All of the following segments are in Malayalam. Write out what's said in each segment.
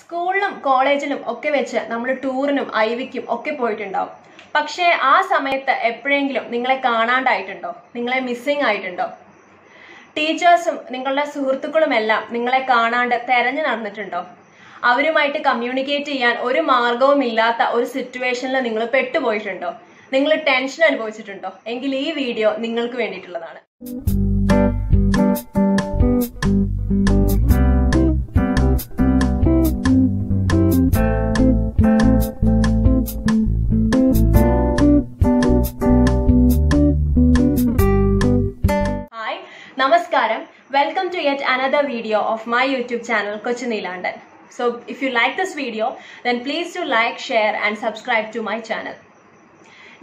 സ്കൂളിലും കോളേജിലും ഒക്കെ വെച്ച് നമ്മൾ ടൂറിനും ഐവിക്കും ഒക്കെ പോയിട്ടുണ്ടാവും. പക്ഷേ ആ സമയത്ത് എപ്പോഴെങ്കിലും നിങ്ങളെ കാണാണ്ടായിട്ടുണ്ടോ? നിങ്ങളെ മിസ്സിംഗ് ആയിട്ടുണ്ടോ? ടീച്ചേഴ്സും നിങ്ങളുടെ സുഹൃത്തുക്കളും എല്ലാം നിങ്ങളെ കാണാണ്ട് തെരഞ്ഞു നടന്നിട്ടുണ്ടോ? അവരുമായിട്ട് കമ്മ്യൂണിക്കേറ്റ് ചെയ്യാൻ ഒരു മാർഗവും ഇല്ലാത്ത ഒരു സിറ്റുവേഷനിൽ നിങ്ങൾ പെട്ടുപോയിട്ടുണ്ടോ? നിങ്ങൾ ടെൻഷൻ അനുഭവിച്ചിട്ടുണ്ടോ? എങ്കിൽ ഈ വീഡിയോ നിങ്ങൾക്ക് വേണ്ടിയിട്ടുള്ളതാണ്. നമസ്കാരം. Welcome to yet another video of my YouTube channel Kochu Neelandan so if you like this video then please to like share and subscribe to my channel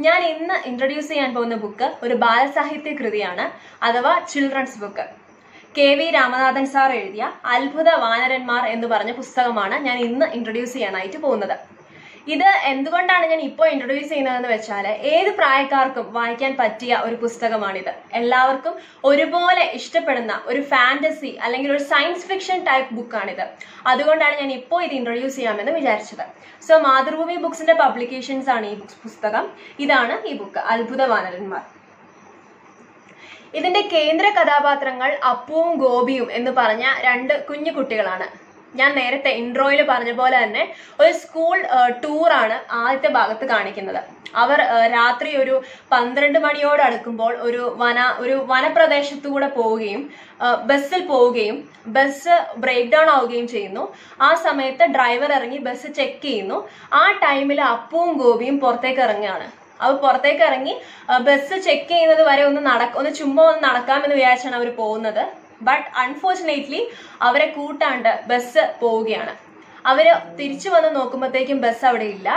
ഞാൻ ഇന്ന് ഇൻട്രൊഡ്യൂസ് ചെയ്യാൻ പോകുന്ന ബുക്ക് ഒരു ബാലസാഹിത്യ കൃതിയാണ് അഥവാ children's book K V Ramanathan sir എഴുതിയ അത്ഭുത വാനരന്മാർ എന്ന് പറഞ്ഞ പുസ്തകമാണ് ഞാൻ ഇന്ന് ഇൻട്രൊഡ്യൂസ് ചെയ്യാനായിട്ട് പോകുന്നത്. ഇത് എന്തുകൊണ്ടാണ് ഞാൻ ഇപ്പോൾ ഇൻട്രൊഡ്യൂസ് ചെയ്യുന്നതെന്ന് വെച്ചാൽ ഏത് പ്രായക്കാർക്കും വായിക്കാൻ പറ്റിയ ഒരു പുസ്തകമാണിത്. എല്ലാവർക്കും ഒരുപോലെ ഇഷ്ടപ്പെടുന്ന ഒരു ഫാന്റസി അല്ലെങ്കിൽ ഒരു സയൻസ് ഫിക്ഷൻ ടൈപ്പ് ബുക്കാണിത് അതുകൊണ്ടാണ് ഞാൻ ഇപ്പോൾ ഇത് ഇൻട്രൊഡ്യൂസ് ചെയ്യാമെന്ന് വിചാരിച്ചത്. സോ മാതൃഭൂമി ബുക്സിന്റെ പബ്ലിക്കേഷൻസ് ആണ് ഈ പുസ്തകം. ഇതാണ് ഈ ബുക്ക് അത്ഭുത വാനരന്മാർ ഇതിന്റെ കേന്ദ്ര കഥാപാത്രങ്ങൾ അപ്പുവും ഗോപിയും എന്ന് പറഞ്ഞ രണ്ട് കുഞ്ഞു കുട്ടികളാണ്. ഞാൻ നേരത്തെ ഇൻട്രോയിൽ പറഞ്ഞ പോലെ തന്നെ ഒരു സ്കൂൾ ടൂറാണ് ആദ്യത്തെ ഭാഗത്ത് കാണിക്കുന്നത്. അവർ രാത്രി ഒരു പന്ത്രണ്ട് മണിയോട് അടുക്കുമ്പോൾ ഒരു വന ഒരു വനപ്രദേശത്തൂടെ പോവുകയും ബസ്സിൽ പോവുകയും ബസ് ബ്രേക്ക് ഡൗൺ ആവുകയും ചെയ്യുന്നു. ആ സമയത്ത് ഡ്രൈവർ ഇറങ്ങി ബസ് ചെക്ക് ചെയ്യുന്നു. ആ ടൈമിൽ അപ്പുവും ഗോപിയും പുറത്തേക്ക് ഇറങ്ങുകയാണ്. അവർ പുറത്തേക്ക് ഇറങ്ങി ബസ് ചെക്ക് ചെയ്യുന്നത് വരെ ഒന്ന് നടക്ക ഒന്ന് ചുമ്മാ ഒന്ന് നടക്കാമെന്ന് വിചാരിച്ചാണ് അവർ പോകുന്നത്. ബട്ട് അൺഫോർച്ചുനേറ്റ്ലി അവരെ കൂട്ടാണ്ട് ബസ് പോവുകയാണ്. അവർ തിരിച്ചു വന്ന് നോക്കുമ്പോഴത്തേക്കും ബസ് അവിടെ ഇല്ല.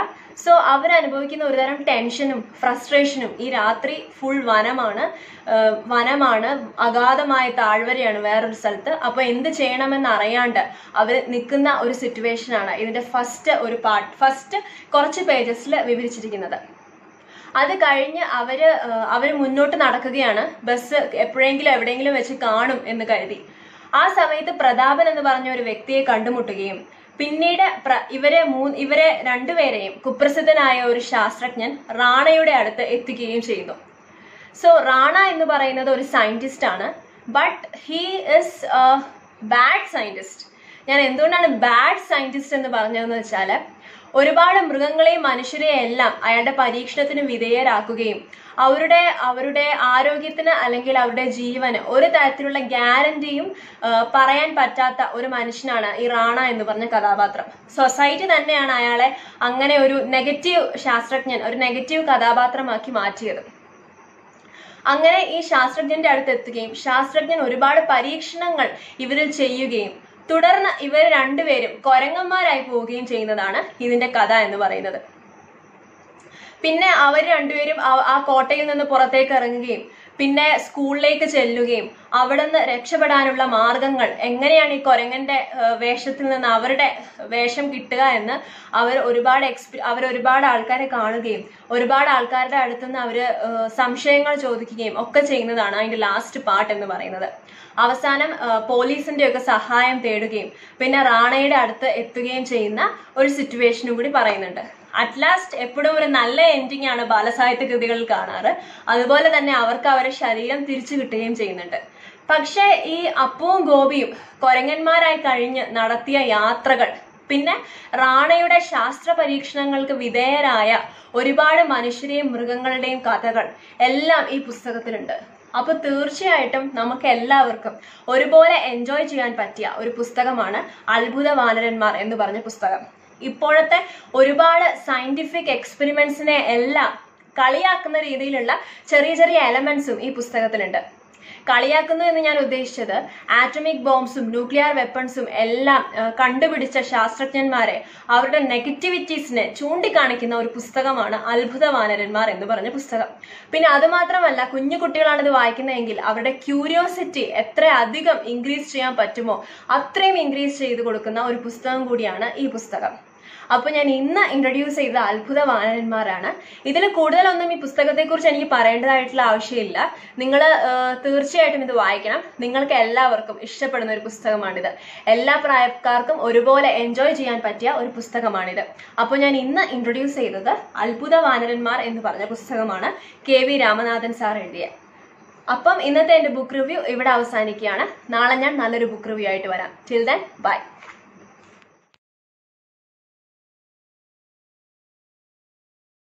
സോ അവരനുഭവിക്കുന്ന ഒരുതരം ടെൻഷനും ഫ്രസ്ട്രേഷനും ഈ രാത്രി ഫുൾ വനമാണ്. വനമാണ്. അഗാധമായ താഴ്വരയാണ് വേറൊരു സ്ഥലത്ത്. അപ്പൊ എന്ത് ചെയ്യണമെന്ന് അറിയാണ്ട് അവർ നിൽക്കുന്ന ഒരു സിറ്റുവേഷനാണ് ഇതിന്റെ ഫസ്റ്റ് ഒരു പാർട്ട് ഫസ്റ്റ് കുറച്ച് പേജസിൽ വിവരിച്ചിരിക്കുന്നത്. അത് കഴിഞ്ഞ് അവർ അവർ മുന്നോട്ട് നടക്കുകയാണ്. ബസ് എപ്പോഴെങ്കിലും എവിടെയെങ്കിലും വെച്ച് കാണും എന്ന് കരുതി. ആ സമയത്ത് പ്രതാപൻ എന്ന് പറഞ്ഞ ഒരു വ്യക്തിയെ കണ്ടുമുട്ടുകയും പിന്നീട് ഇവരെ മൂ ഇവരെ രണ്ടുപേരെയും കുപ്രസിദ്ധനായ ഒരു ശാസ്ത്രജ്ഞൻ റാണയുടെ അടുത്ത് എത്തിക്കുകയും ചെയ്യുന്നു സോ റാണ എന്ന് പറയുന്നത് ഒരു സയന്റിസ്റ്റ് ആണ്. But he is bad scientist ഞാൻ എന്തുകൊണ്ടാണ് ബാഡ് സയന്റിസ്റ്റ് എന്ന് പറഞ്ഞതെന്ന് വെച്ചാൽ ഒരുപാട് മൃഗങ്ങളെയും മനുഷ്യരെയും എല്ലാം അയാളുടെ പരീക്ഷണത്തിന് വിധേയരാക്കുകയും അവരുടെ അവരുടെ ആരോഗ്യത്തിന് അല്ലെങ്കിൽ അവരുടെ ജീവന് ഒരു തരത്തിലുള്ള ഗ്യാരണ്ടിയും പറയാൻ പറ്റാത്ത ഒരു മനുഷ്യനാണ് ഈ റാണ എന്ന് പറഞ്ഞ കഥാപാത്രം. സൊസൈറ്റി തന്നെയാണ് അയാളെ അങ്ങനെ ഒരു നെഗറ്റീവ് ശാസ്ത്രജ്ഞൻ ഒരു നെഗറ്റീവ് കഥാപാത്രമാക്കി മാറ്റിയത്. അങ്ങനെ ഈ ശാസ്ത്രജ്ഞന്റെ അടുത്ത് എത്തുകയും ശാസ്ത്രജ്ഞൻ ഒരുപാട് പരീക്ഷണങ്ങൾ ഇവരിൽ ചെയ്യുകയും തുടർന്ന് ഇവർ രണ്ടുപേരും കൊരങ്ങന്മാരായി പോവുകയും ചെയ്യുന്നതാണ് ഇതിന്റെ കഥ എന്ന് പറയുന്നത്. പിന്നെ അവർ രണ്ടുപേരും ആ- കോട്ടയിൽ നിന്ന് പുറത്തേക്ക് ഇറങ്ങുകയും പിന്നെ സ്കൂളിലേക്ക് ചെല്ലുകയും അവിടുന്ന് രക്ഷപ്പെടാനുള്ള മാർഗങ്ങൾ എങ്ങനെയാണ് ഈ കൊരങ്ങന്റെ വേഷത്തിൽ നിന്ന് അവരുടെ വേഷം കിട്ടുക എന്ന് അവർ ഒരുപാട് എക്സ്പി അവർ ഒരുപാട് ആൾക്കാരെ കാണുകയും ഒരുപാട് ആൾക്കാരുടെ അടുത്തുനിന്ന് അവർ സംശയങ്ങൾ ചോദിക്കുകയും ഒക്കെ ചെയ്യുന്നതാണ് അതിന്റെ ലാസ്റ്റ് പാർട്ട് എന്ന് പറയുന്നത്. അവസാനം പോലീസിന്റെ ഒക്കെ സഹായം തേടുകയും പിന്നെ റാണയുടെ അടുത്ത് എത്തുകയും ചെയ്യുന്ന ഒരു സിറ്റുവേഷനും കൂടി പറയുന്നുണ്ട്. അറ്റ് ലാസ്റ്റ് എപ്പോഴും ഒരു നല്ല എൻഡിങ് ആണ് ബാലസാഹിത്യ കൃതികൾ കാണാറ്. അതുപോലെ തന്നെ അവർക്ക് അവരുടെ ശരീരം തിരിച്ചു കിട്ടുകയും ചെയ്യുന്നുണ്ട്. പക്ഷേ ഈ അപ്പവും ഗോപിയും കൊരങ്ങന്മാരായി കഴിഞ്ഞ് നടത്തിയ യാത്രകൾ പിന്നെ റാണയുടെ ശാസ്ത്ര പരീക്ഷണങ്ങൾക്ക് വിധേയരായ ഒരുപാട് മനുഷ്യരെയും മൃഗങ്ങളുടെയും കഥകൾ എല്ലാം ഈ പുസ്തകത്തിലുണ്ട്. അപ്പൊ തീർച്ചയായിട്ടും നമുക്ക് എല്ലാവർക്കും ഒരുപോലെ എൻജോയ് ചെയ്യാൻ പറ്റിയ ഒരു പുസ്തകമാണ് അത്ഭുത വാനരന്മാർ എന്ന് പറഞ്ഞ പുസ്തകം. ഇപ്പോഴത്തെ ഒരുപാട് സയന്റിഫിക് എക്സ്പെരിമെന്റ്സിനെ എല്ലാം കളിയാക്കുന്ന രീതിയിലുള്ള ചെറിയ ചെറിയ എലമെന്റ്സും ഈ പുസ്തകത്തിലുണ്ട്. കളിയാക്കുന്നു എന്ന് ഞാൻ ഉദ്ദേശിച്ചത്. ആറ്റമിക് ബോംബ്സും ന്യൂക്ലിയർ വെപ്പൺസും എല്ലാം കണ്ടുപിടിച്ച ശാസ്ത്രജ്ഞന്മാരെ അവരുടെ നെഗറ്റിവിറ്റീസിനെ ചൂണ്ടിക്കാണിക്കുന്ന ഒരു പുസ്തകമാണ് അത്ഭുത വാനരന്മാർ എന്ന് പറഞ്ഞ പുസ്തകം. പിന്നെ അതുമാത്രമല്ല കുഞ്ഞു കുട്ടികളാണ് ഇത് വായിക്കുന്നതെങ്കിൽ അവരുടെ ക്യൂരിയോസിറ്റി എത്ര അധികം ഇൻക്രീസ് ചെയ്യാൻ പറ്റുമോ അത്രയും ഇൻക്രീസ് ചെയ്ത് കൊടുക്കുന്ന ഒരു പുസ്തകം കൂടിയാണ് ഈ പുസ്തകം. അപ്പൊ ഞാൻ ഇന്ന് ഇൻട്രൊഡ്യൂസ് ചെയ്ത അത്ഭുത വാനരന്മാരാണ് ഇതിൽ കൂടുതലൊന്നും ഈ പുസ്തകത്തെക്കുറിച്ച് എനിക്ക് പറയേണ്ടതായിട്ടുള്ള ആവശ്യമില്ല. നിങ്ങൾ തീർച്ചയായിട്ടും ഇത് വായിക്കണം. നിങ്ങൾക്ക് എല്ലാവർക്കും ഇഷ്ടപ്പെടുന്ന ഒരു പുസ്തകമാണിത്. എല്ലാ പ്രായക്കാർക്കും ഒരുപോലെ എൻജോയ് ചെയ്യാൻ പറ്റിയ ഒരു പുസ്തകമാണിത്. അപ്പോൾ ഞാൻ ഇന്ന് ഇൻട്രൊഡ്യൂസ് ചെയ്തത് അത്ഭുത വാനരന്മാർ എന്ന് പറഞ്ഞ പുസ്തകമാണ് കെ വി രാമനാഥൻ സാർ എഴുതിയ. അപ്പം ഇന്നത്തെ എന്റെ ബുക്ക് റിവ്യൂ ഇവിടെ അവസാനിക്കുകയാണ്. നാളെ ഞാൻ നല്ലൊരു ബുക്ക് റിവ്യൂ ആയിട്ട് വരാം. Till then bye